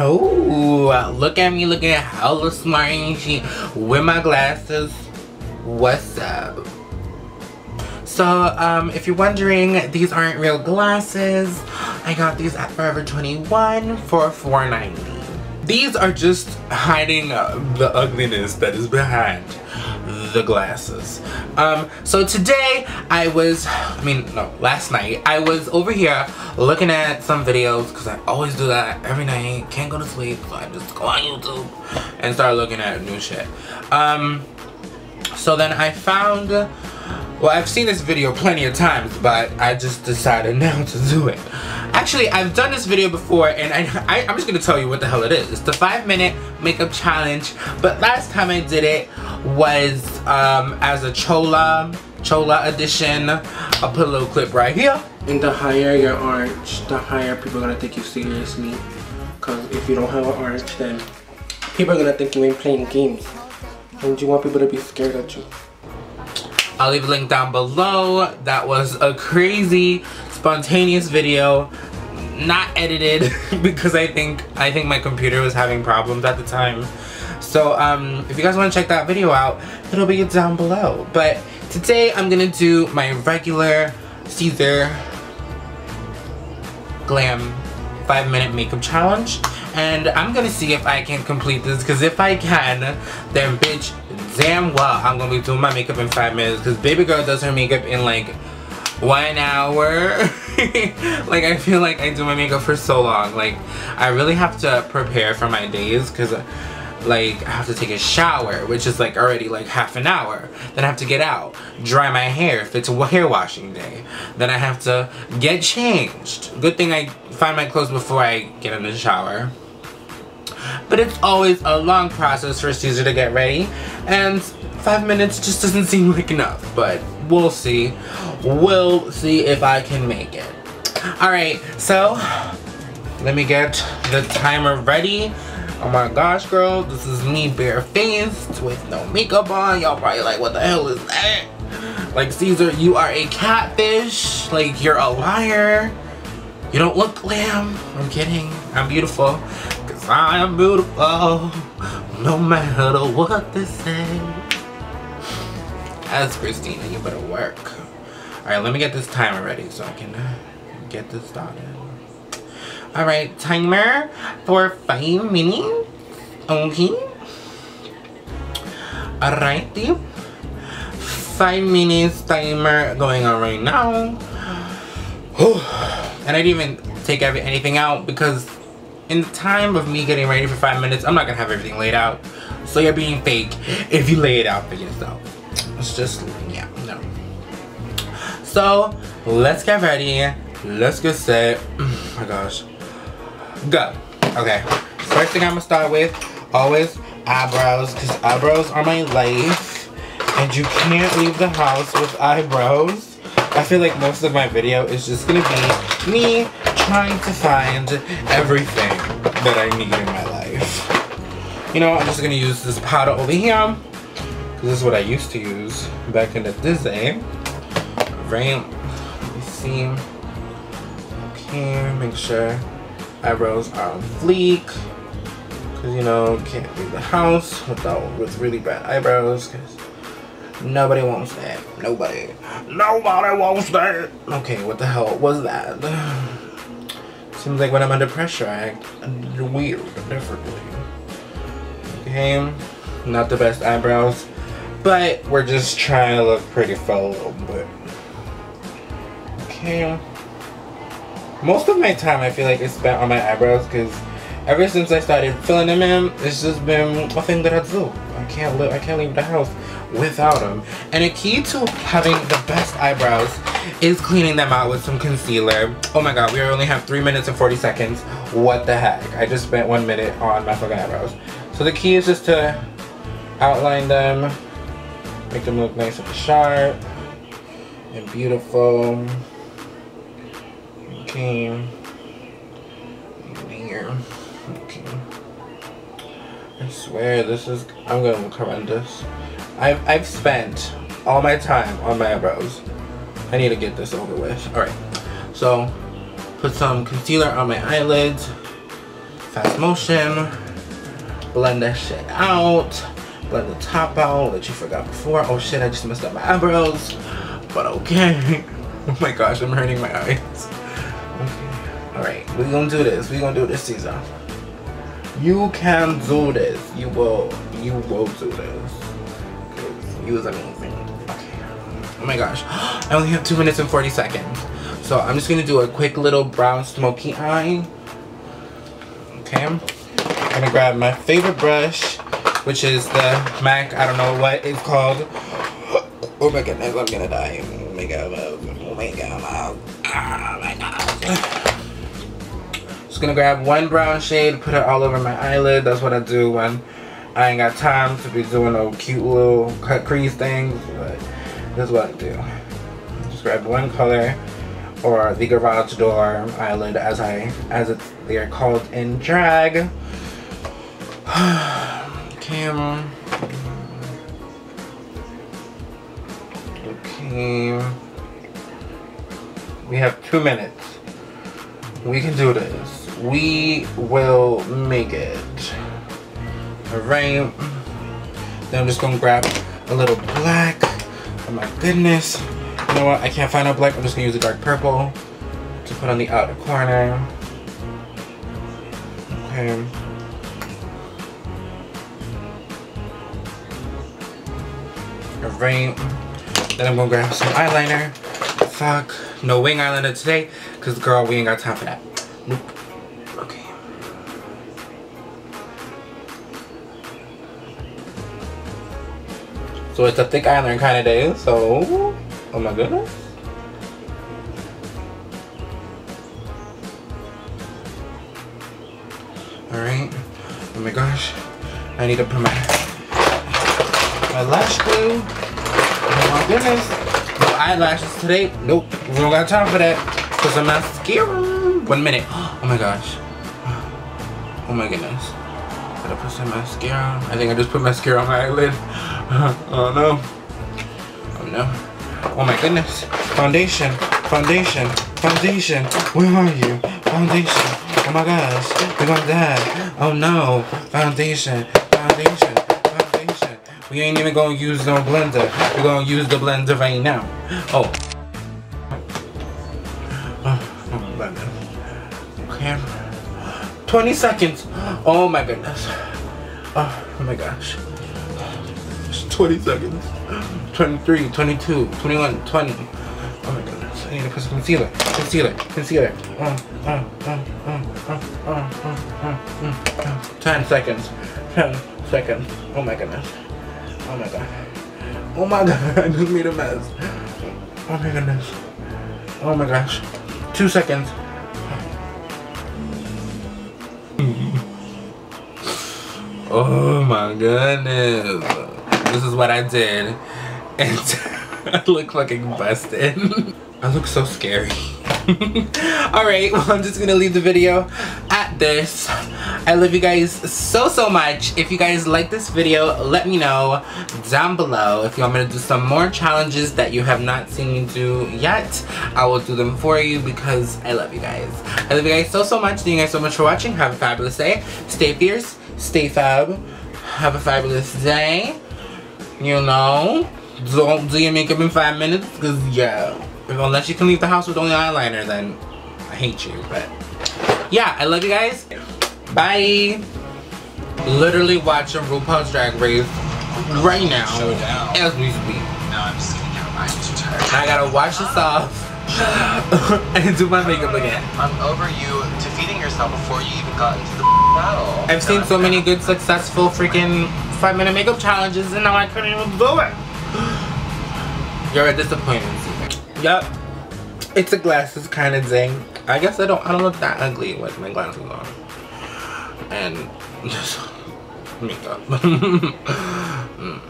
Oh, look at me looking hella smart and shit with my glasses. What's up? So, um, if you're wondering, these aren't real glasses. I got these at Forever 21 for $4.90. These are just hiding uh, the ugliness that is behind the glasses. Um, so today I was, I mean, no, last night, I was over here looking at some videos because I always do that every night. Can't go to sleep, so I just go on YouTube and start looking at new shit. Um, so then I found, well, I've seen this video plenty of times, but I just decided now to do it. Actually, I've done this video before, and I, I'm just gonna tell you what the hell it is. It's the five minute makeup challenge, but last time I did it was um, as a Chola, Chola edition. I'll put a little clip right here. And the higher your orange, the higher people are gonna take you seriously. Cause if you don't have an orange, then people are gonna think you ain't playing games. And you want people to be scared of you. I'll leave a link down below. That was a crazy, spontaneous video. Not edited because I think I think my computer was having problems at the time. So um, if you guys want to check that video out, it'll be down below. But today I'm gonna do my regular Cesar Glam 5 minute makeup challenge. And I'm gonna see if I can complete this because if I can, then bitch, damn well I'm gonna be doing my makeup in 5 minutes because baby girl does her makeup in like one hour. like I feel like I do my makeup for so long. Like I really have to prepare for my days because like I have to take a shower which is like already like half an hour. Then I have to get out dry my hair if it's a hair washing day. Then I have to get changed. Good thing I find my clothes before I get in the shower. But it's always a long process for Cesar to get ready and five minutes just doesn't seem like enough but we'll see. We'll see if I can make it. Alright so let me get the timer ready Oh my gosh, girl, this is me barefaced with no makeup on. Y'all probably like, what the hell is that? Like, Cesar, you are a catfish. Like, you're a liar. You don't look glam. I'm kidding. I'm beautiful. Because I am beautiful. No matter what they say. As Christina. You better work. Alright, let me get this timer ready so I can get this started. Alright, timer for 5 minutes. Okay. Alrighty. 5 minutes timer going on right now. and I didn't even take every, anything out because in the time of me getting ready for 5 minutes, I'm not going to have everything laid out. So you're being fake if you lay it out for yourself. It's just, yeah, no. So, let's get ready. Let's get set. Oh my gosh go. Okay, first thing I'm gonna start with, always eyebrows, because eyebrows are my life. And you can't leave the house with eyebrows. I feel like most of my video is just gonna be me trying to find everything that I need in my life. You know, I'm just gonna use this powder over here. because This is what I used to use back in the day. Right? Let me see. Okay, make sure eyebrows are on fleek because you know can't leave the house without with really bad eyebrows because nobody wants that. Nobody. Nobody wants that. Okay what the hell was that? Seems like when I'm under pressure I act weird differently. Okay not the best eyebrows but we're just trying to look pretty for a little bit okay most of my time I feel like is spent on my eyebrows because ever since I started filling them in, it's just been a thing that I do. I can't live, I can't leave the house without them. And a key to having the best eyebrows is cleaning them out with some concealer. Oh my god, we only have 3 minutes and 40 seconds. What the heck? I just spent 1 minute on my fucking eyebrows. So the key is just to outline them, make them look nice and sharp and beautiful. There. Okay. I swear this is I'm gonna look horrendous. I've I've spent all my time on my eyebrows. I need to get this over with. Alright. So put some concealer on my eyelids. fast motion, blend that shit out, blend the top out that you forgot before. Oh shit, I just messed up my eyebrows, but okay. Oh my gosh, I'm hurting my eyes. Okay. All right, we're gonna do this. We're gonna do this, Cesar. You can do this. You will. You will do this. You is amazing. Okay. Oh my gosh. I only have two minutes and 40 seconds. So I'm just gonna do a quick little brown smoky eye. Okay. I'm gonna grab my favorite brush, which is the MAC, I don't know what it's called. Oh my goodness, I'm gonna die. Oh my god, oh my god, oh my. Just gonna grab one brown shade, put it all over my eyelid. That's what I do when I ain't got time to be doing no cute little cut crease things, but that's what I do. Just grab one color or the garage door eyelid as I as it they are called in drag. okay. Okay. We have two minutes. We can do this we will make it. Alright. Then I'm just gonna grab a little black. Oh my goodness. You know what? I can't find a black. I'm just gonna use a dark purple to put on the outer corner. Okay. Alright. Then I'm gonna grab some eyeliner. Fuck. No wing eyeliner today. Cause girl, we ain't got time for that. Nope. So it's a thick iron kind of day. So, oh my goodness. Alright. Oh my gosh. I need to put my, my lash glue. Oh my goodness. Eyelashes today. Nope. We don't got time for that. Put some mascara. One minute. Oh my gosh. Oh my goodness. Gotta put some mascara. on? I think I just put mascara on my eyelid. oh no. Oh no. Oh my goodness. Foundation. Foundation. Foundation. Where are you? Foundation. Oh my gosh. We're gonna. Oh no. Foundation. Foundation. We ain't even gonna use no blender. We're gonna use the blender right now. Oh. Okay. 20 seconds. Oh my goodness. Oh, my gosh. It's 20 seconds. 23, 22, 21, 20. Oh my goodness. I need to put some concealer. Concealer. Concealer. Uh, uh, uh, 10 seconds. 10 seconds. Oh my goodness. Oh my god. Oh my god. I just made a mess. Oh my goodness. Oh my gosh. Two seconds. oh my goodness this is what I did. And I look fucking busted. I look so scary. Alright, well I'm just gonna leave the video at this. I love you guys so so much. If you guys like this video, let me know down below. If you want me to do some more challenges that you have not seen me do yet, I will do them for you because I love you guys. I love you guys so so much. Thank you guys so much for watching. Have a fabulous day. Stay fierce. Stay fab. Have a fabulous day you know don't do your makeup in five minutes because yeah unless you can leave the house with only eyeliner then i hate you but yeah i love you guys bye literally watching rupaul's drag race right now as we speak now i'm sitting here i gotta wash this off and do my makeup again i'm over you defeating yourself before you even got into the battle i've seen so many good successful freaking five minute makeup challenges and now I couldn't even do it. You're a disappointment, Yep. It's a glasses kind of thing. I guess I don't I don't look that ugly with my glasses on. And just makeup. mm.